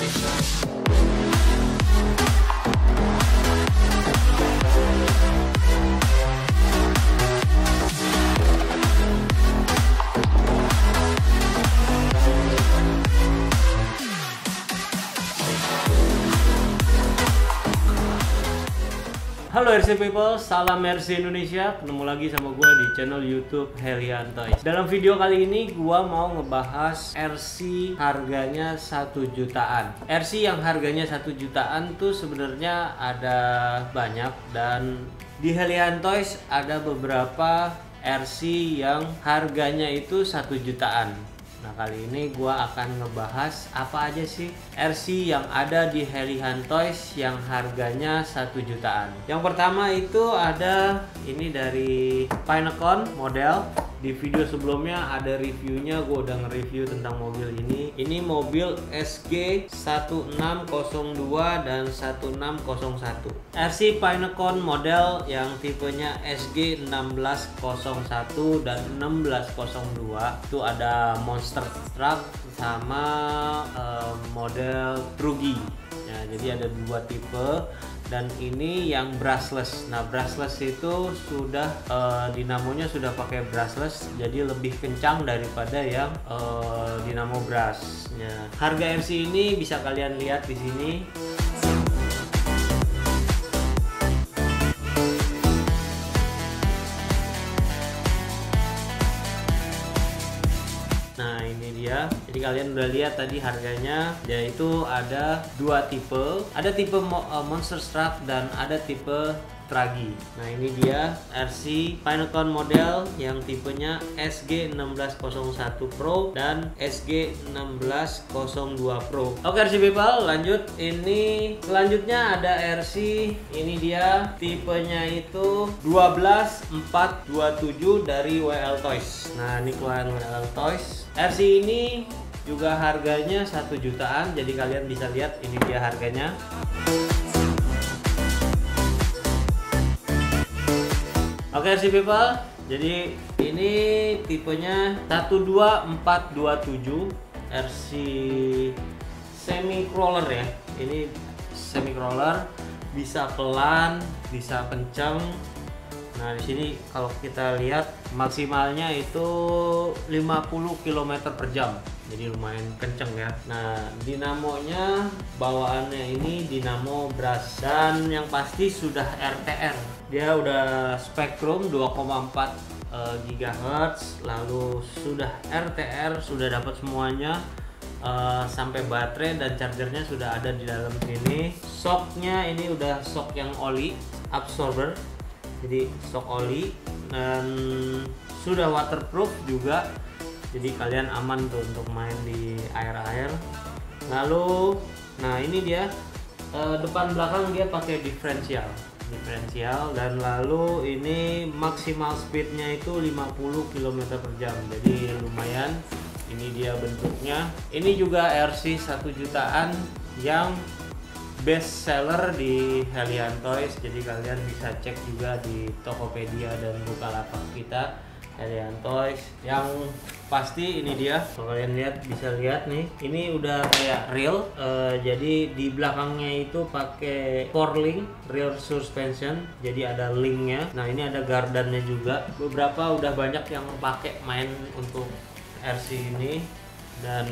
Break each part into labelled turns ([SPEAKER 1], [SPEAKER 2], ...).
[SPEAKER 1] Música Halo RC People, salam RC Indonesia. Ketemu lagi sama gue di channel Youtube Helian Toys Dalam video kali ini gue mau ngebahas RC harganya 1 jutaan. RC yang harganya 1 jutaan tuh sebenarnya ada banyak Dan di Helian Toys ada beberapa RC yang harganya itu 1 jutaan Nah kali ini gua akan ngebahas apa aja sih RC yang ada di Helihan Toys yang harganya 1 jutaan. Yang pertama itu ada ini dari Pinecon model di video sebelumnya ada reviewnya gue udah nge-review tentang mobil ini. Ini mobil SG 1602 dan 1601 RC Pinecon model yang tipenya SG 1601 dan 1602 itu ada monster truck sama uh, model Trugi ya jadi ada dua tipe dan ini yang brushless. Nah, brushless itu sudah uh, dinamonya sudah pakai brushless jadi lebih kencang daripada yang uh, dinamo brushnya. Harga RC ini bisa kalian lihat di sini. Jadi kalian udah lihat tadi harganya, yaitu ada dua tipe. Ada tipe uh, Monster Truck dan ada tipe Tragi. Nah ini dia RC Pinecon model yang tipenya SG1601 Pro dan SG1602 Pro. Oke RC people lanjut. Ini selanjutnya ada RC ini dia tipenya itu 12427 dari WL Toys. Nah ini keluaran WL Toys. RC ini juga harganya satu jutaan jadi kalian bisa lihat ini dia harganya Oke okay, si people, jadi ini tipenya 12427 RC semi crawler ya. Ini semi crawler bisa pelan, bisa kencang. Nah, di sini kalau kita lihat maksimalnya itu 50 km per jam. Jadi lumayan kenceng ya. Nah, dinamonya bawaannya ini dinamo brush dan yang pasti sudah RTR dia udah spektrum 2,4 uh, GHz lalu sudah RTR sudah dapat semuanya uh, sampai baterai dan chargernya sudah ada di dalam sini. Shocknya ini udah shock yang oli absorber. Jadi shock oli dan sudah waterproof juga. Jadi kalian aman tuh untuk main di air-air. Lalu nah ini dia uh, depan belakang dia pakai diferensial diferensial dan lalu ini maksimal speednya itu 50 km per jam. Jadi lumayan ini dia bentuknya. Ini juga RC 1 jutaan yang best seller di Helian Toys jadi kalian bisa cek juga di Tokopedia dan Bukalapak kita Alien Toys yang pasti ini dia. Kalau kalian lihat bisa lihat nih ini udah kayak real uh, jadi di belakangnya itu pakai four link rear suspension jadi ada linknya. Nah ini ada gardannya juga. Beberapa udah banyak yang pakai main untuk RC ini. Dan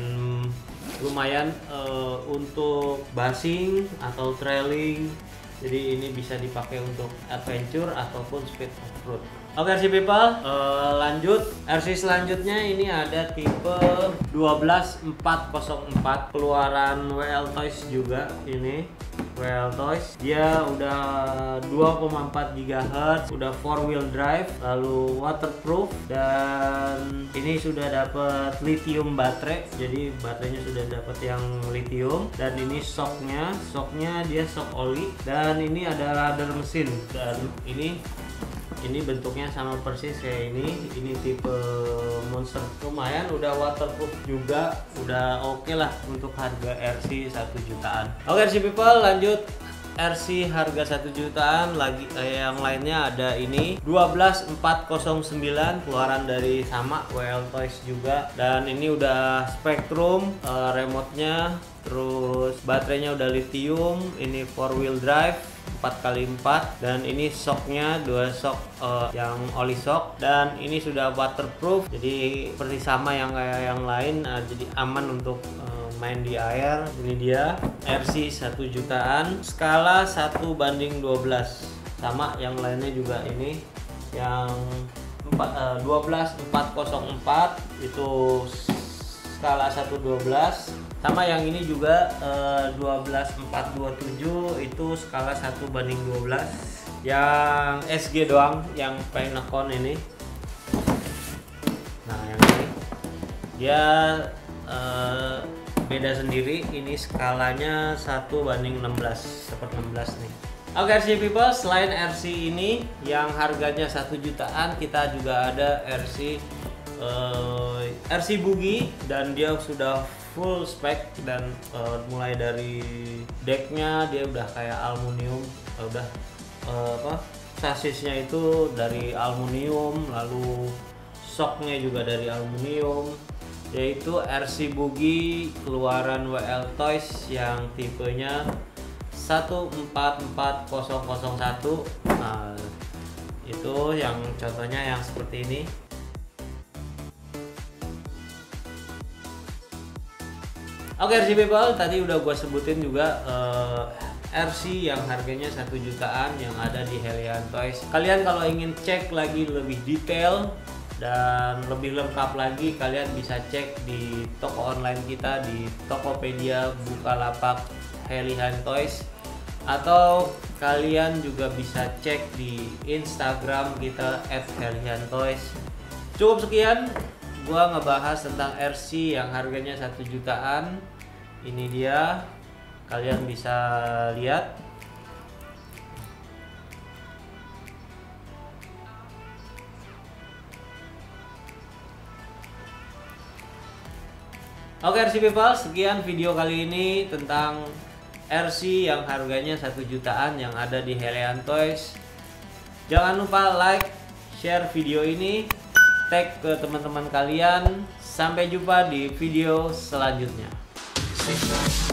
[SPEAKER 1] lumayan uh, untuk basing atau trailing jadi ini bisa dipakai untuk adventure ataupun speed off-road Oke RC people, uh, lanjut. RC selanjutnya ini ada tipe 12404 keluaran WL Toys juga ini. WL Toys dia udah 2,4 GHz udah four wheel drive lalu waterproof dan ini sudah dapat lithium baterai jadi baterainya sudah dapat yang lithium. Dan ini shocknya shocknya dia shock oli. Dan ini ada radar mesin. Dan ini ini bentuknya sama persis kayak ini. Ini tipe monster. Lumayan udah waterproof juga. Udah oke okay lah untuk harga RC 1 jutaan. Oke okay, RC people lanjut. RC harga 1 jutaan. Lagi eh, yang lainnya ada ini. 12409 keluaran dari sama WL Toys juga. Dan ini udah Spectrum eh, remote-nya. Terus baterainya udah lithium. Ini four wheel drive 4x4 dan ini shocknya dua shock uh, yang oli shock dan ini sudah waterproof jadi seperti sama yang kayak yang lain uh, jadi aman untuk uh, main di air. Ini dia RC 1 jutaan skala 1 banding 12 sama yang lainnya juga ini yang 4, uh, 12 404 itu skala 1 12 sama yang ini juga uh, 12427 itu skala 1 banding 12 yang SG doang yang Pinecon ini. Nah yang ini. Dia uh, beda sendiri. Ini skalanya 1 banding 16 seperti 16 nih. Oke okay, RC people, selain RC ini yang harganya 1 jutaan, kita juga ada RC uh, eh, RC Boogie dan dia sudah full spek dan uh, mulai dari decknya dia udah kayak aluminium uh, udah uh, apa sasisnya itu dari aluminium lalu shocknya juga dari aluminium yaitu RC Boogie keluaran WL Toys yang tipenya 144001 nah itu yang contohnya yang seperti ini Oke RC People, tadi udah gue sebutin juga uh, eh, RC yang harganya satu jutaan yang ada di Helian Toys. Kalian kalau ingin cek lagi lebih detail dan lebih lengkap lagi, kalian bisa cek di toko online kita di Tokopedia Bukalapak Helian Toys atau kalian juga bisa cek di Instagram kita @heliantoys. Cukup sekian gua ngebahas tentang RC yang harganya satu jutaan ini dia kalian bisa lihat Oke RC People, sekian video kali ini tentang RC yang harganya satu jutaan yang ada di Helian Toys. Jangan lupa like, share video ini, tag ke teman-teman kalian. Sampai jumpa di video selanjutnya. Thank you.